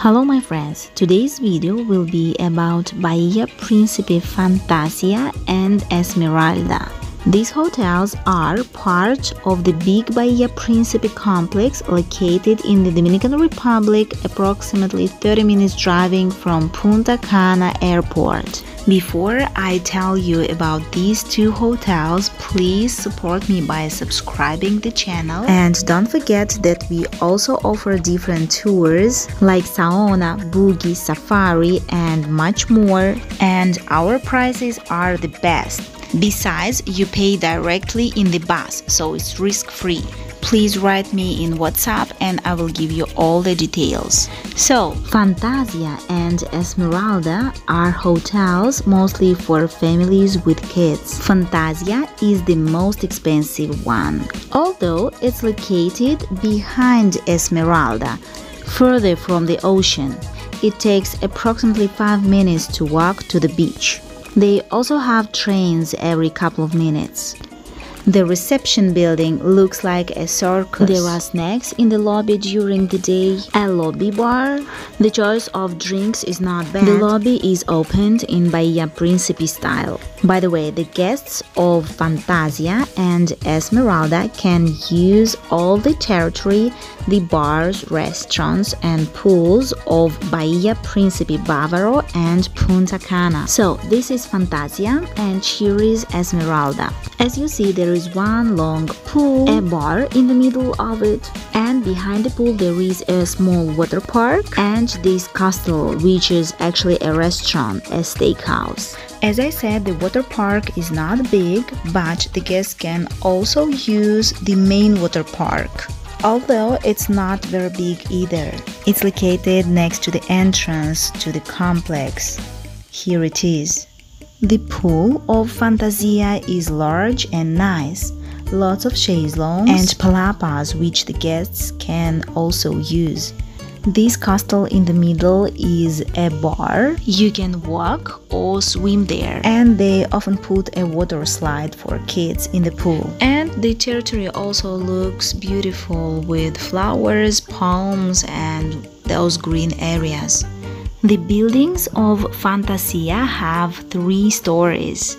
Hello my friends, today's video will be about Bahia Principe Fantasia and Esmeralda. These hotels are part of the big Bahia Principe complex located in the Dominican Republic, approximately 30 minutes driving from Punta Cana Airport. Before I tell you about these two hotels, please support me by subscribing the channel and don't forget that we also offer different tours like Saona, Boogie, Safari and much more and our prices are the best. Besides, you pay directly in the bus, so it's risk-free. Please write me in WhatsApp and I will give you all the details. So, Fantasia and Esmeralda are hotels mostly for families with kids. Fantasia is the most expensive one, although it's located behind Esmeralda, further from the ocean. It takes approximately 5 minutes to walk to the beach. They also have trains every couple of minutes. The reception building looks like a circus. There are snacks in the lobby during the day, a lobby bar. The choice of drinks is not bad. The lobby is opened in Bahia Principe style. By the way, the guests of Fantasia and Esmeralda can use all the territory, the bars, restaurants, and pools of Bahia Principe Bavaro and Punta Cana. So, this is Fantasia and here is Esmeralda. As you see, there is one long pool, a bar in the middle of it, and behind the pool there is a small water park and this castle, which is actually a restaurant, a steakhouse. As I said, the water park is not big, but the guests can also use the main water park. Although it's not very big either. It's located next to the entrance to the complex. Here it is. The pool of Fantasia is large and nice. Lots of chaise chaiselongs and palapas which the guests can also use. This castle in the middle is a bar. You can walk or swim there. And they often put a water slide for kids in the pool. And the territory also looks beautiful with flowers, palms and those green areas. The buildings of Fantasia have three stories.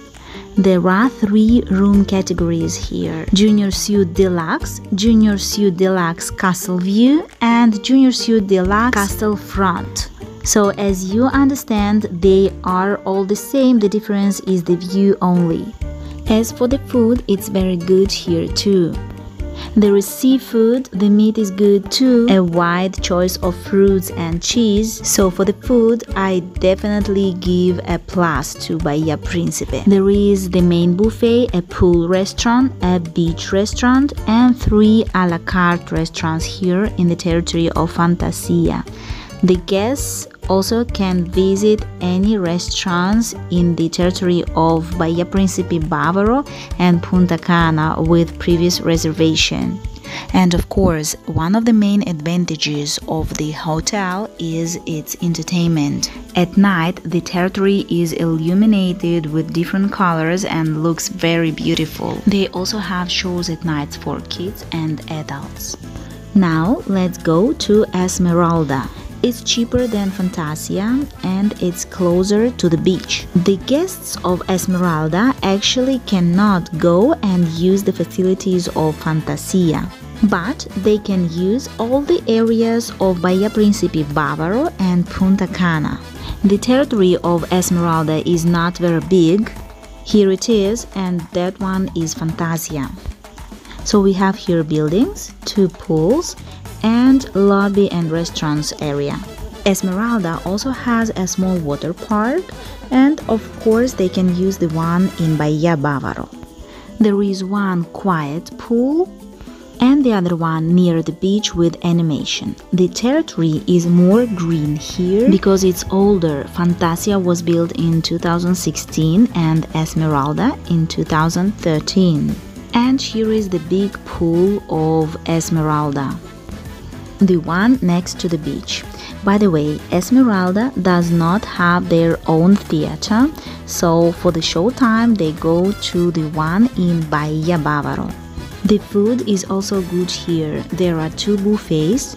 There are three room categories here Junior Suite Deluxe, Junior Suite Deluxe Castle View, and Junior Suite Deluxe Castle Front. So, as you understand, they are all the same, the difference is the view only. As for the food, it's very good here too. There is seafood, the meat is good too, a wide choice of fruits and cheese. So for the food, I definitely give a plus to Bahia Principe. There is the main buffet, a pool restaurant, a beach restaurant, and three a la carte restaurants here in the territory of Fantasia. The guests also can visit any restaurants in the territory of Bahia Principe Bávaro and Punta Cana with previous reservation. And of course, one of the main advantages of the hotel is its entertainment. At night, the territory is illuminated with different colors and looks very beautiful. They also have shows at night for kids and adults. Now, let's go to Esmeralda. It's cheaper than Fantasia and it's closer to the beach. The guests of Esmeralda actually cannot go and use the facilities of Fantasia, but they can use all the areas of Bahia Principe Bávaro and Punta Cana. The territory of Esmeralda is not very big. Here it is, and that one is Fantasia. So we have here buildings, two pools, and lobby and restaurants area. Esmeralda also has a small water park and of course they can use the one in Bahia Bávaro. There is one quiet pool and the other one near the beach with animation. The territory is more green here because it's older. Fantasia was built in 2016 and Esmeralda in 2013. And here is the big pool of Esmeralda the one next to the beach. By the way, Esmeralda does not have their own theater, so for the showtime they go to the one in Bahia Bávaro. The food is also good here. There are two buffets.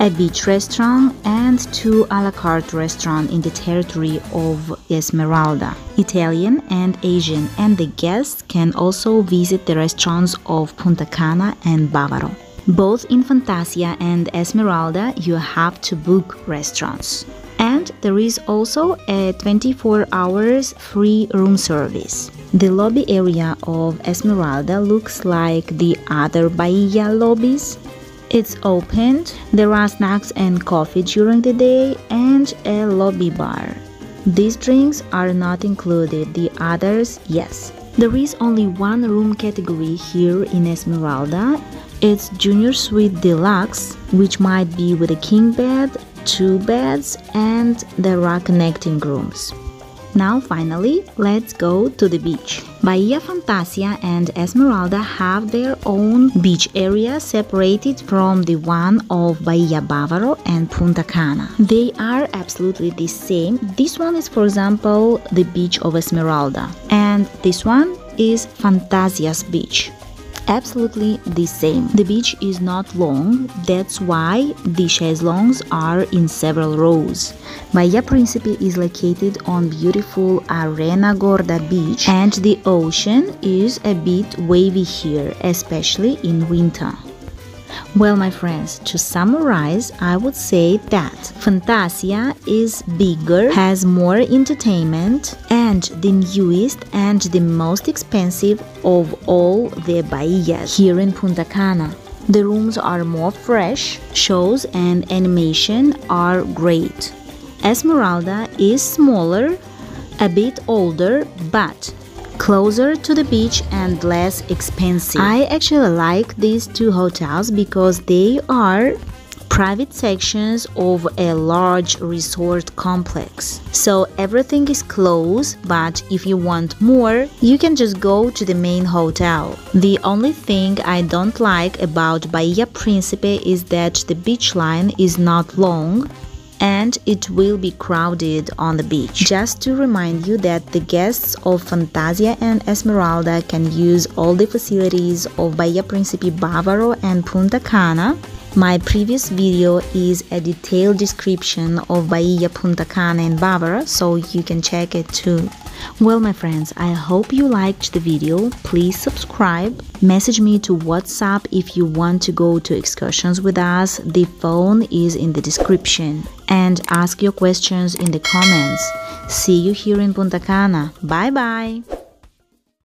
a beach restaurant, and two a la carte restaurants in the territory of Esmeralda, Italian and Asian, and the guests can also visit the restaurants of Punta Cana and Bavaro. Both in Fantasia and Esmeralda, you have to book restaurants. And there is also a 24 hours free room service. The lobby area of Esmeralda looks like the other Bahia lobbies. It's opened, there are snacks and coffee during the day, and a lobby bar. These drinks are not included, the others, yes. There is only one room category here in Esmeralda. It's Junior Suite Deluxe, which might be with a king bed, two beds, and there are connecting rooms. Now finally, let's go to the beach. Bahia Fantasia and Esmeralda have their own beach area separated from the one of Bahia Bavaro and Punta Cana. They are absolutely the same. This one is for example the beach of Esmeralda and this one is Fantasia's beach absolutely the same. The beach is not long, that's why the chaiselongs are in several rows. Bahia Principe is located on beautiful Arena Gorda beach and the ocean is a bit wavy here, especially in winter. Well, my friends, to summarize, I would say that Fantasia is bigger, has more entertainment, and the newest and the most expensive of all the Bahias here in Punta Cana. The rooms are more fresh, shows and animation are great. Esmeralda is smaller, a bit older, but closer to the beach and less expensive. I actually like these two hotels because they are private sections of a large resort complex. So everything is close, but if you want more, you can just go to the main hotel. The only thing I don't like about Bahia Principe is that the beach line is not long and it will be crowded on the beach. Just to remind you that the guests of Fantasia and Esmeralda can use all the facilities of Bahia Principe Bavaro and Punta Cana. My previous video is a detailed description of Bahia Punta Cana and Bavaro, so you can check it too. Well, my friends, I hope you liked the video. Please subscribe. Message me to WhatsApp if you want to go to excursions with us. The phone is in the description. And ask your questions in the comments. See you here in Punta Cana. Bye bye.